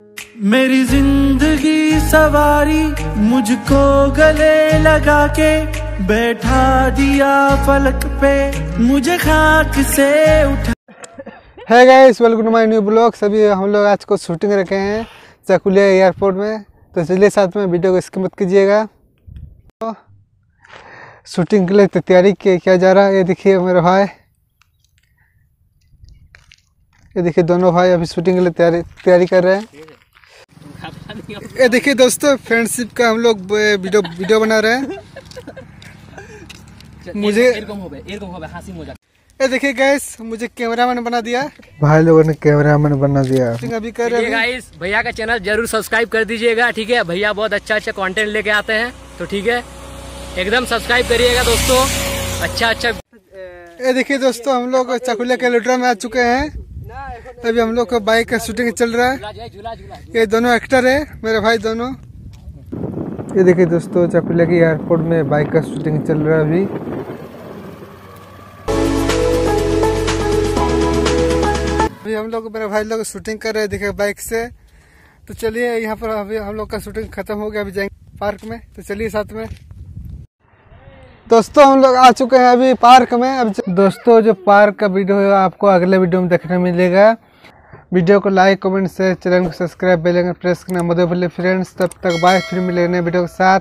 मेरी ज़िंदगी सवारी मुझको गले लगा के बैठा दिया फलक पे, मुझे खाक से उठा। है guys welcome to my new blog सभी हम लोग आज को शूटिंग रखे हैं चकुलिया एयरपोर्ट में। तो चलिए साथ में वीडियो को स्किप मत कीजिएगा। तो शूटिंग के लिए तैयारी किया जा रहा है। ये देखिए मेरे भाई। ये देखिए दोनों भाई अभी शूटिंग के लिए तैयारी तैयारी कर रहे हैं। ये देखिए दोस्तों फ्रेंडशिप का हम लोग वीडियो वीडियो बना रहे हैं। मुझे ये देखिए गैस मुझे कैमरामैन बना दिया। भाई लोगों ने कैमरामैन बना दिया। अभी कर रहे हैं गाइस भैया का चैनल ज़रूर सब्सक्राइब कर दीजिएगा ठीक है? भैया बहुत अच्छा अच्छा कंटेंट लेके आते हैं तो ठीक है? एकदम सब्सक्राइब करिएगा दोस्तों। अच्छा अच्छा ये देखिए दोस्तों हम लोग चकुलिया के लुटरा में आ चुके हैं। अभी हम लोग का बाइक का शूटिंग चल रहा है। ये दोनों एक्टर है, मेरे भाई दोनों। ये देखिए दोस्तों चकुलिया के एयरपोर्ट में बाइक का शूटिंग चल रहा है अभी। अभी हम लोग, मेरे भाई लोग शूटिंग कर रहे हैं, देखिए बाइक से। तो चलिए, यहाँ पर अभी हम लोग का शूटिंग खत्म हो गया, अभी जाएँगे पार्क में। तो चलिए साथ में। दोस्तों, हम लोग आ चुके हैं अभी पार्क में। अब दोस्तों, जो पार्क का वीडियो है, आपको अगले वीडियो में देखने मिलेगा। वीडियो को लाइक, कमेंट, शेयर, चैनल को सब्सक्राइब, बेल प्रेस करना मदद फ्रेंड्स तब तक बाय फिर मिलेंगे नए वीडियो के साथ।